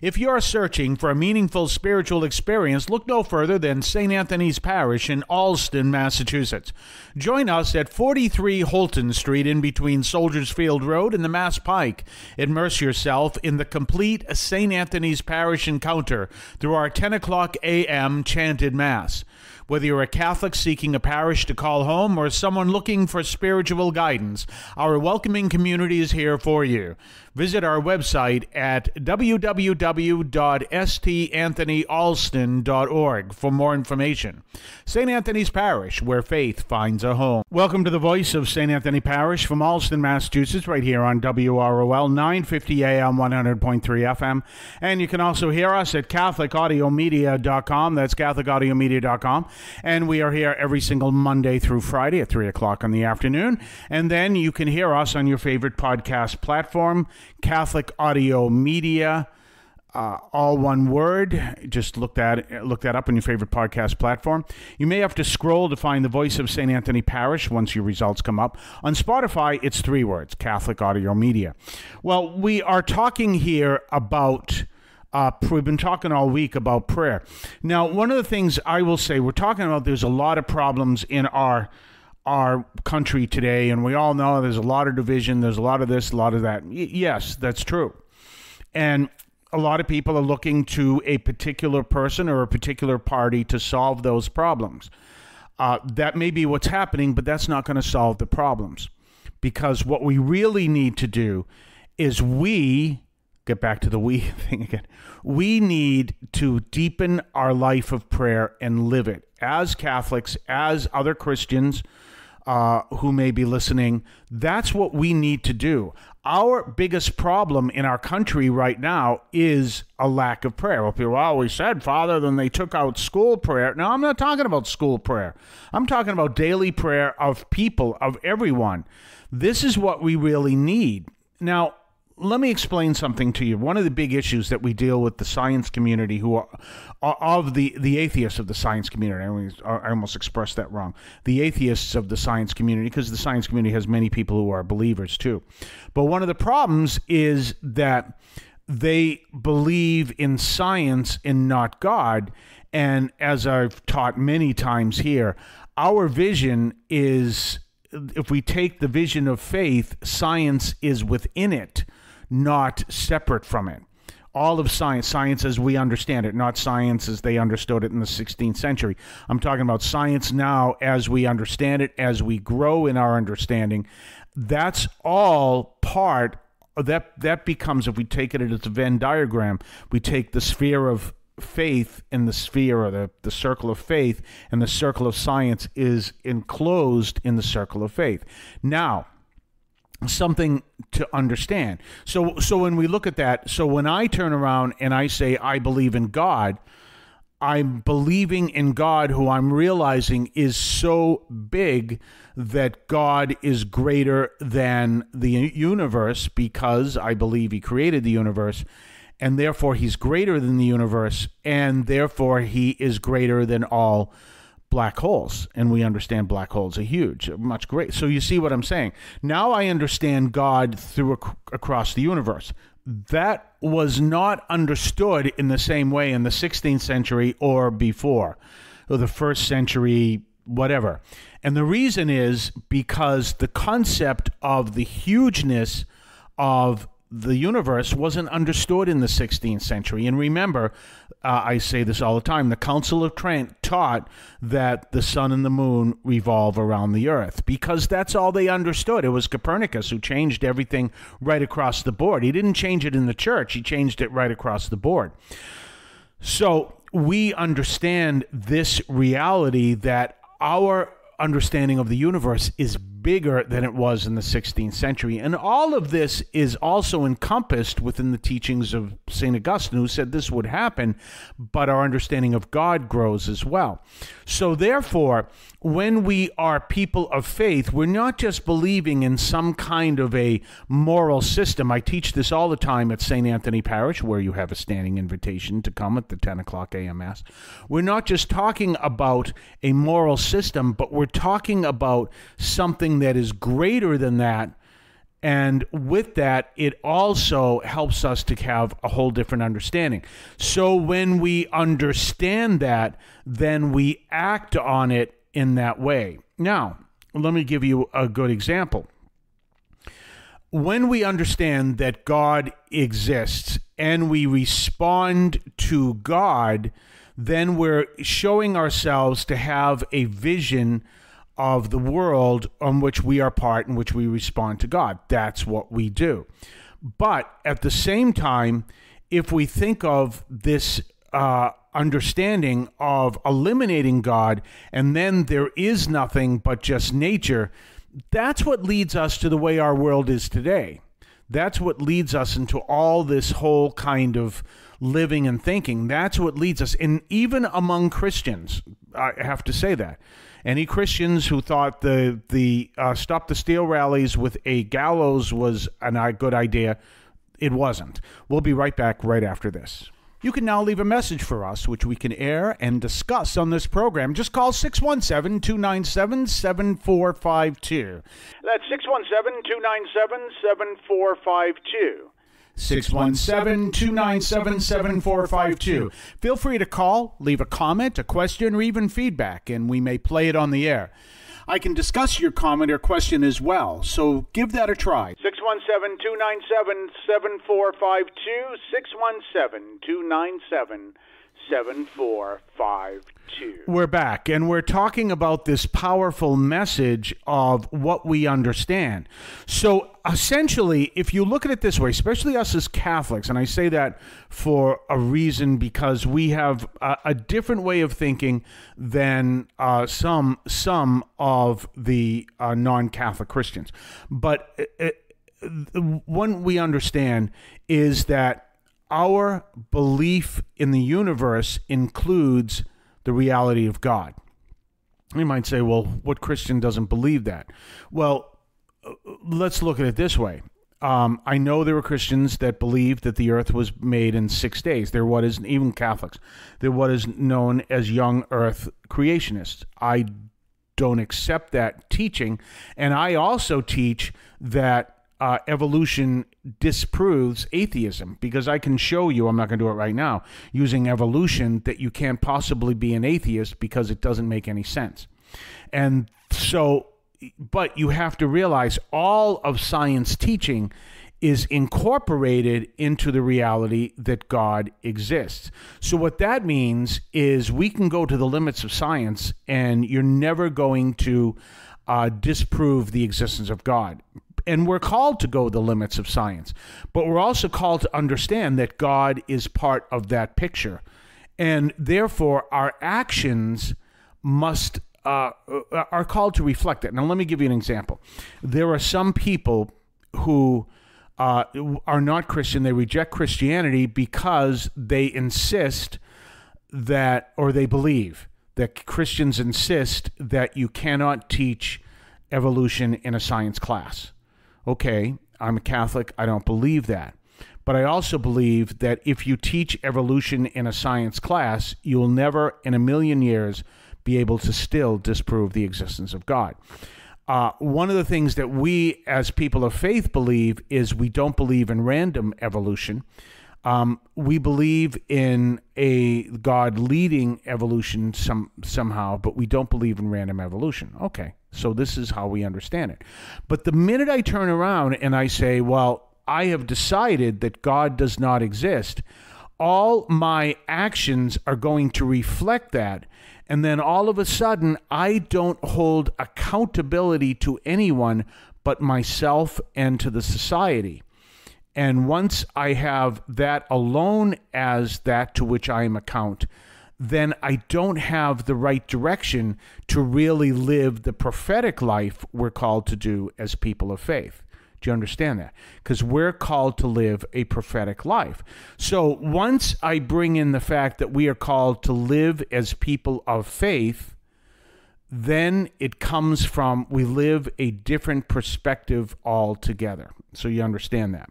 If you're searching for a meaningful spiritual experience, look no further than St. Anthony's Parish in Allston, Massachusetts. Join us at 43 Holton Street in between Soldiers Field Road and the Mass Pike. Immerse yourself in the complete St. Anthony's Parish encounter through our 10 o'clock a.m. chanted Mass. Whether you're a Catholic seeking a parish to call home or someone looking for spiritual guidance, our welcoming community is here for you. Visit our website at www.stanthonyalston.org for more information. St. Anthony's Parish, where faith finds a home. Welcome to the voice of St. Anthony Parish from Allston, Massachusetts, right here on WROL 950 AM 100.3 FM. And you can also hear us at CatholicAudiomedia.com. That's CatholicAudiomedia.com. And we are here every single Monday through Friday at 3 o'clock in the afternoon. And then you can hear us on your favorite podcast platform, Catholic Audio Media. Uh, all one word. Just look that look that up on your favorite podcast platform. You may have to scroll to find the voice of St. Anthony Parish once your results come up. On Spotify, it's three words: Catholic Audio Media. Well, we are talking here about. Uh, we've been talking all week about prayer. Now, one of the things I will say, we're talking about there's a lot of problems in our our country today, and we all know there's a lot of division, there's a lot of this, a lot of that. Y- yes, that's true. And a lot of people are looking to a particular person or a particular party to solve those problems. Uh, that may be what's happening, but that's not going to solve the problems. Because what we really need to do is we get back to the we thing again. We need to deepen our life of prayer and live it as Catholics, as other Christians uh, who may be listening. That's what we need to do. Our biggest problem in our country right now is a lack of prayer. Well, people always said, Father, then they took out school prayer. No, I'm not talking about school prayer. I'm talking about daily prayer of people, of everyone. This is what we really need. Now, let me explain something to you. One of the big issues that we deal with the science community, who are, of the the atheists of the science community. I almost expressed that wrong. The atheists of the science community, because the science community has many people who are believers too. But one of the problems is that they believe in science and not God. And as I've taught many times here, our vision is if we take the vision of faith, science is within it not separate from it. All of science, science as we understand it, not science as they understood it in the 16th century. I'm talking about science now as we understand it, as we grow in our understanding. That's all part that that becomes if we take it as a Venn diagram, we take the sphere of faith in the sphere or the, the circle of faith, and the circle of science is enclosed in the circle of faith. Now, something to understand. So so when we look at that, so when I turn around and I say I believe in God, I'm believing in God who I'm realizing is so big that God is greater than the universe because I believe he created the universe and therefore he's greater than the universe and therefore he is greater than all black holes and we understand black holes are huge much great. So you see what i'm saying? Now i understand god through ac- across the universe. That was not understood in the same way in the 16th century or before or the first century whatever. And the reason is because the concept of the hugeness of the universe wasn't understood in the 16th century. And remember, uh, I say this all the time the Council of Trent taught that the sun and the moon revolve around the earth because that's all they understood. It was Copernicus who changed everything right across the board. He didn't change it in the church, he changed it right across the board. So we understand this reality that our understanding of the universe is bigger than it was in the 16th century. And all of this is also encompassed within the teachings of St. Augustine, who said this would happen, but our understanding of God grows as well. So, therefore, when we are people of faith, we're not just believing in some kind of a moral system. I teach this all the time at St. Anthony Parish, where you have a standing invitation to come at the 10 o'clock a.m. Mass. We're not just talking about a moral system, but we're talking about something that is greater than that And with that, it also helps us to have a whole different understanding. So when we understand that, then we act on it in that way. Now, let me give you a good example. When we understand that God exists and we respond to God, then we're showing ourselves to have a vision of the world on which we are part in which we respond to God. That's what we do. But at the same time, if we think of this uh, understanding of eliminating God and then there is nothing but just nature, that's what leads us to the way our world is today. That's what leads us into all this whole kind of living and thinking. That's what leads us. And even among Christians, I have to say that any Christians who thought the the uh, stop the steal rallies with a gallows was a good idea, it wasn't. We'll be right back right after this. You can now leave a message for us, which we can air and discuss on this program. Just call 617 297 7452. That's 617 297 7452. 617 297 7452. Feel free to call, leave a comment, a question, or even feedback, and we may play it on the air. I can discuss your comment or question as well, so give that a try. 617 297 7452. 617 297 7452. We're back, and we're talking about this powerful message of what we understand. So, essentially, if you look at it this way, especially us as Catholics, and I say that for a reason because we have a, a different way of thinking than uh, some some of the uh, non-Catholic Christians, but it, it, one we understand is that our belief in the universe includes the reality of God. You might say, well, what Christian doesn't believe that? Well, let's look at it this way. Um, I know there were Christians that believed that the earth was made in six days. They're what is, even Catholics, they're what is known as young earth creationists. I don't accept that teaching. And I also teach that uh, evolution disproves atheism because I can show you, I'm not going to do it right now, using evolution that you can't possibly be an atheist because it doesn't make any sense. And so, but you have to realize all of science teaching is incorporated into the reality that God exists. So, what that means is we can go to the limits of science and you're never going to uh, disprove the existence of God and we're called to go the limits of science, but we're also called to understand that God is part of that picture. And therefore, our actions must uh, uh, are called to reflect that. Now, let me give you an example. There are some people who uh, are not Christian; they reject Christianity because they insist that, or they believe that Christians insist that you cannot teach evolution in a science class okay, I'm a Catholic, I don't believe that. But I also believe that if you teach evolution in a science class, you will never in a million years be able to still disprove the existence of God. Uh, one of the things that we as people of faith believe is we don't believe in random evolution. Um, we believe in a God leading evolution some somehow, but we don't believe in random evolution. Okay, so this is how we understand it. But the minute I turn around and I say, well, I have decided that God does not exist, all my actions are going to reflect that. And then all of a sudden, I don't hold accountability to anyone but myself and to the society. And once I have that alone as that to which I am account, then I don't have the right direction to really live the prophetic life we're called to do as people of faith. Do you understand that? Because we're called to live a prophetic life. So once I bring in the fact that we are called to live as people of faith, then it comes from we live a different perspective altogether. So you understand that.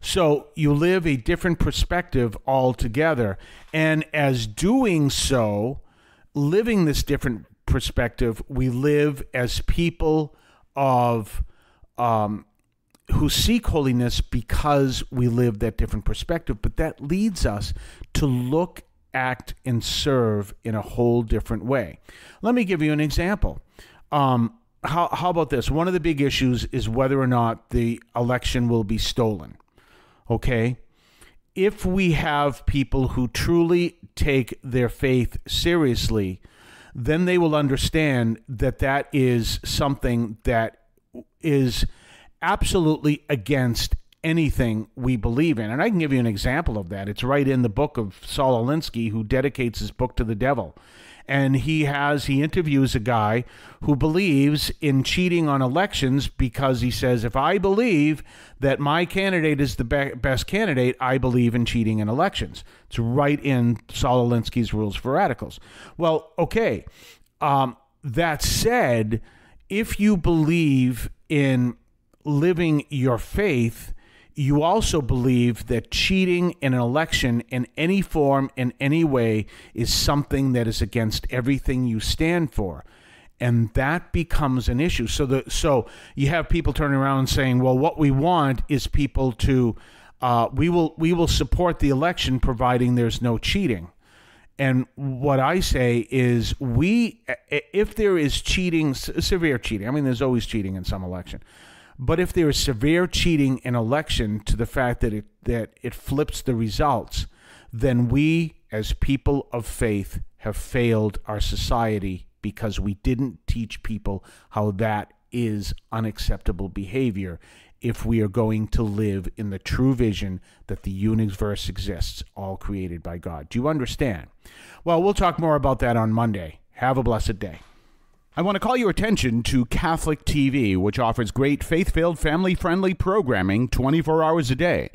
So you live a different perspective altogether. And as doing so, living this different perspective, we live as people of um, who seek holiness because we live that different perspective, but that leads us to look, act, and serve in a whole different way. Let me give you an example. Um, how, how about this? One of the big issues is whether or not the election will be stolen. Okay? If we have people who truly take their faith seriously, then they will understand that that is something that is absolutely against anything we believe in. And I can give you an example of that. It's right in the book of Saul Alinsky, who dedicates his book to the devil. And he has, he interviews a guy who believes in cheating on elections because he says, if I believe that my candidate is the be- best candidate, I believe in cheating in elections. It's right in Saul Alinsky's Rules for Radicals. Well, okay. Um, that said, if you believe in living your faith, you also believe that cheating in an election in any form, in any way, is something that is against everything you stand for. And that becomes an issue. So the so you have people turning around and saying, "Well, what we want is people to, uh, we will we will support the election providing there's no cheating." And what I say is, we if there is cheating, severe cheating. I mean, there's always cheating in some election but if there is severe cheating in election to the fact that it that it flips the results, then we as people of faith have failed our society because we didn't teach people how that is unacceptable behavior if we are going to live in the true vision that the universe exists, all created by God. Do you understand? Well, we'll talk more about that on Monday. Have a blessed day. I want to call your attention to Catholic TV, which offers great faith filled, family friendly programming 24 hours a day.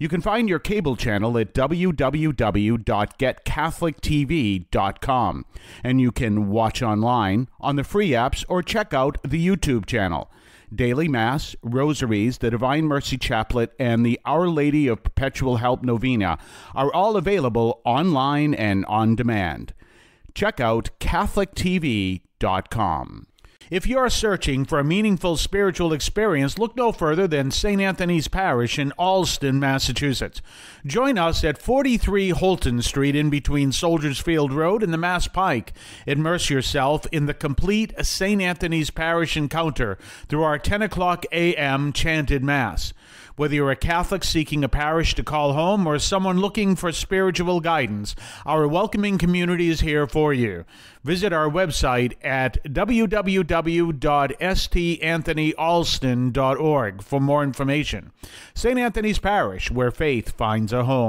You can find your cable channel at www.getcatholictv.com, and you can watch online on the free apps or check out the YouTube channel. Daily Mass, Rosaries, the Divine Mercy Chaplet, and the Our Lady of Perpetual Help Novena are all available online and on demand. Check out CatholicTV.com if you're searching for a meaningful spiritual experience, look no further than St. Anthony's Parish in Allston, Massachusetts. Join us at 43 Holton Street in between Soldiers Field Road and the Mass Pike. Immerse yourself in the complete St. Anthony's Parish encounter through our 10 o'clock a.m. chanted Mass. Whether you're a Catholic seeking a parish to call home or someone looking for spiritual guidance, our welcoming community is here for you. Visit our website at www.stanthonyalston.org for more information. St. Anthony's Parish, where faith finds a home.